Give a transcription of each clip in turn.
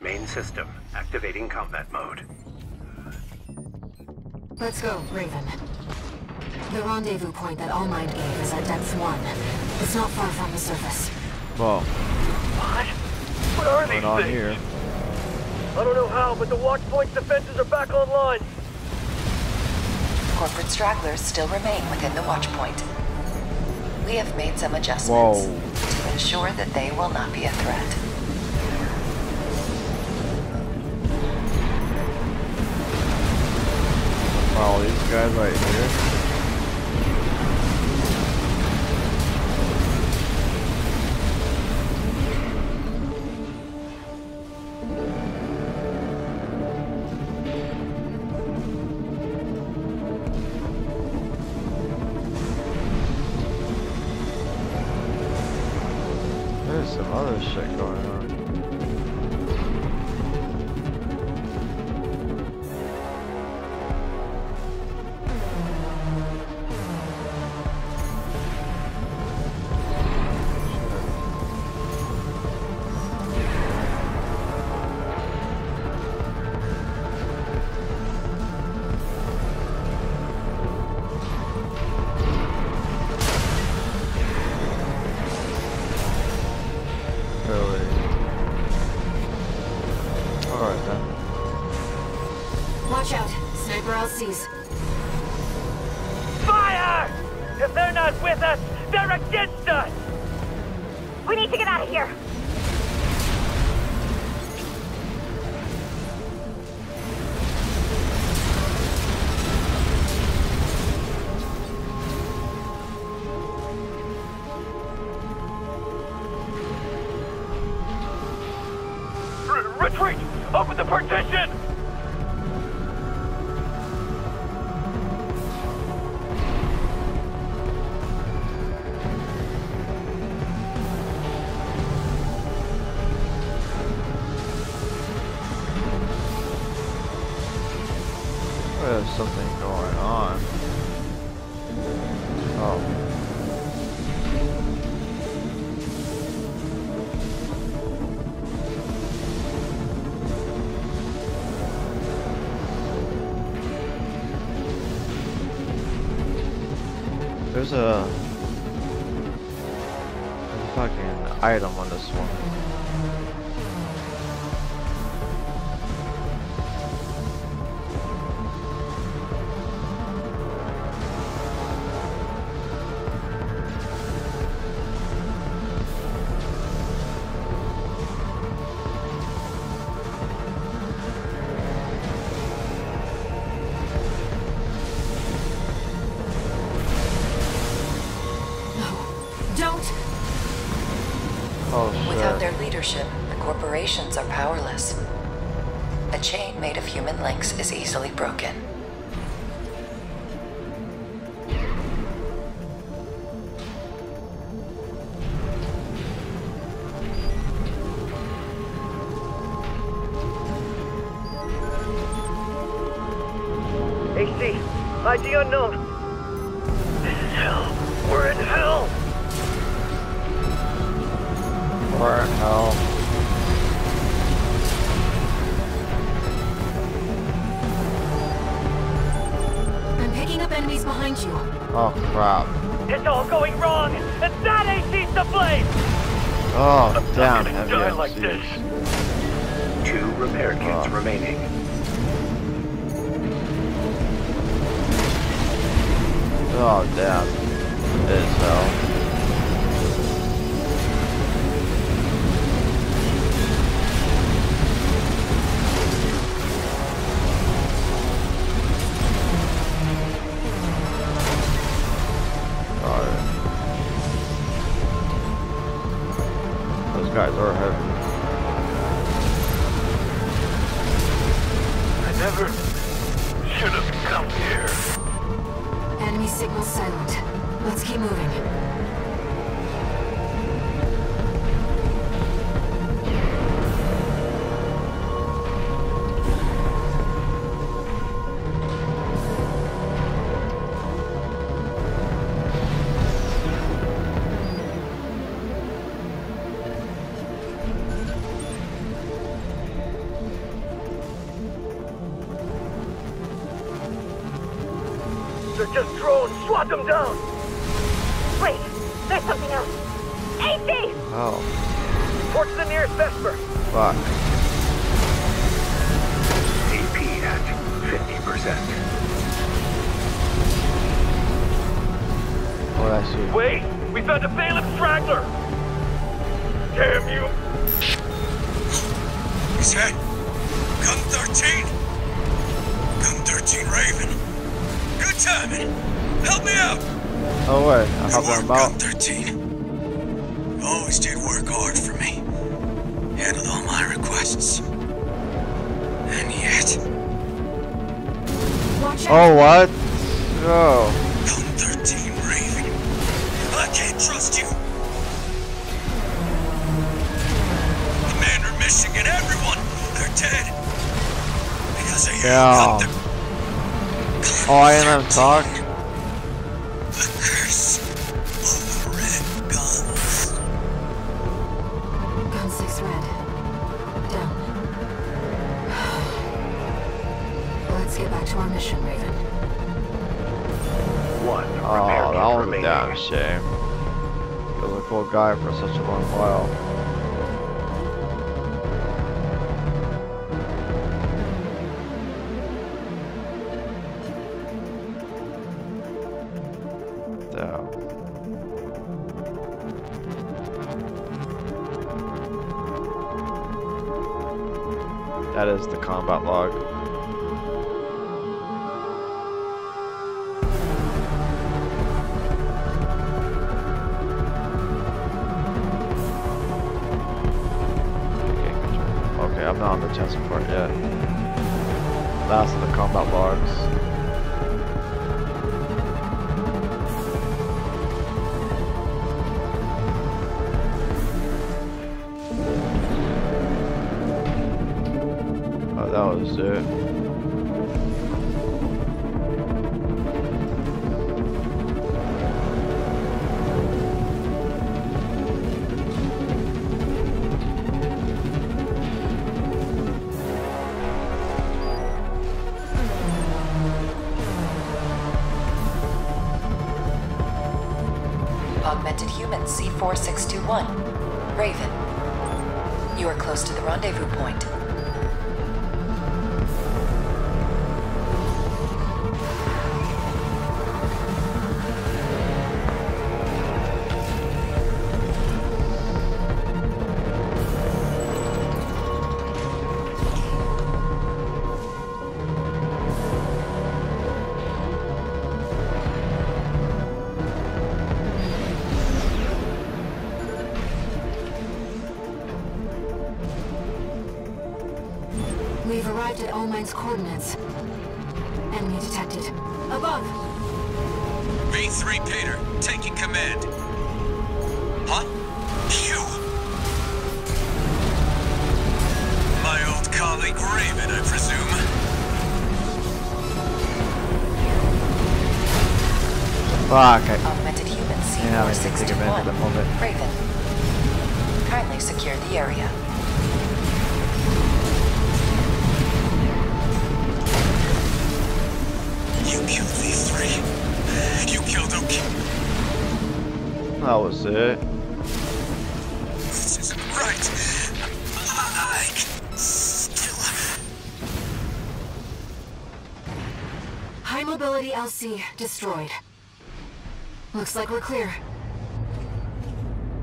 Main system, activating combat mode. Let's go, Raven. The rendezvous point that Allmind gave is at depth 1. It's not far from the surface. Well, What? What are these going on things? here? I don't know how, but the watch point's defenses are back online. Corporate stragglers still remain within the watch point. We have made some adjustments Whoa. to ensure that they will not be a threat. Wow, these guys right here. There's some other shit going on. Watch out, sniper LCs. Fire! If they're not with us, they're against us! We need to get out of here. There's something going on. Oh. There's a, there's a fucking item on this one. Oh shit. Without their leadership, the corporations are powerless. A chain made of human links is easily broken. AC, ID unknown. Enemies behind you. Oh crap. It's all going wrong! And that AC's to blame! Oh I'm damn, not gonna heavy die like MCs. this. Two repair kits Oh. remaining. Oh damn. It is hell. Guys are heavy. I never should have come here. Enemy signal silent. Let's keep moving. They're just drones. Swat them down. Wait, there's something else. AC! Oh, Report to the nearest Vesper. fuck. AP at 50%. Oh, that's you. Wait, we found a Balam straggler. Damn you. Is that Gun 13? Gun 13 Raven. Good timing. Help me out. Oh, wait. I Good helped work, him out. 13. Always did work hard for me. Handled all my requests. And yet, Watch out! Oh, what? Oh. Gun 13 Raven. I can't trust you. Commander Michigan, everyone, they're dead. Because of you, Yeah. Oh, I him talk? The curse of the red guns. Gun 6 red. Down. Let's get back to our mission, Raven. One Oh, that was a damn shame. He was a cool guy for such a long while. That is the combat log. Okay. Okay, I'm not on the chest part yet. Last of the combat logs. Oh, that was it. Augmented human C4621. Raven. You are close to the rendezvous point. Arrived at Allmind's coordinates. Enemy detected. Above! B3 Pater, taking command. Huh? You? My old colleague Raven, I presume. Ah, Fuck, I, Augmented human yeah, I can take advantage of the C4621. moment. Raven. Kindly secure the area. You killed V3. You killed Oki. That was it. This isn't right. I can still. High mobility LC destroyed. Looks like we're clear.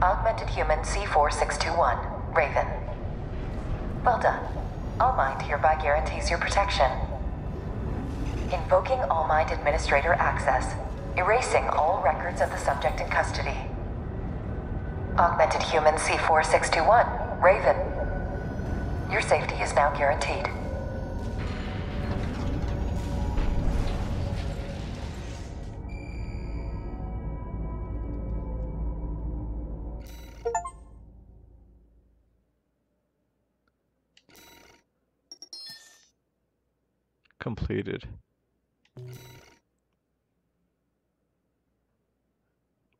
Augmented human C4621. Raven. Well done. Allmind hereby guarantees your protection. Invoking Allmind Administrator access. Erasing all records of the subject in custody. Augmented human C4621. Raven. Your safety is now guaranteed. Completed.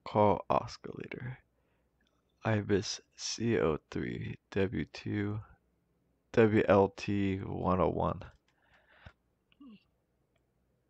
Call oscillator. Ibis CO3 W2 WLT 101.